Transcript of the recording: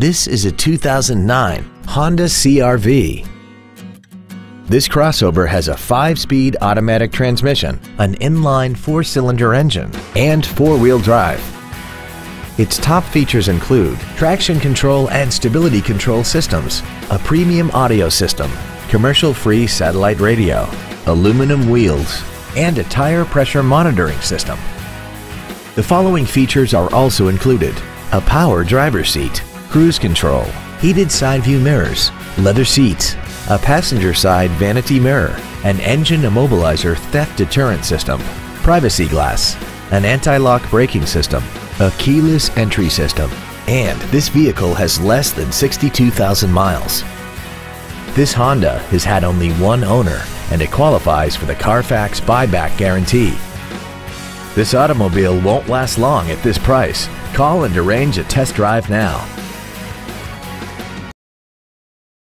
This is a 2009 Honda CRV. This crossover has a 5-speed automatic transmission, an inline 4-cylinder engine, and 4-wheel drive. Its top features include traction control and stability control systems, a premium audio system, commercial-free satellite radio, aluminum wheels, and a tire pressure monitoring system. The following features are also included. A power driver seat, cruise control, heated side view mirrors, leather seats, a passenger side vanity mirror, an engine immobilizer theft deterrent system, privacy glass, an anti-lock braking system, a keyless entry system, and this vehicle has less than 62,000 miles. This Honda has had only one owner and it qualifies for the Carfax buyback guarantee. This automobile won't last long at this price. Call and arrange a test drive now.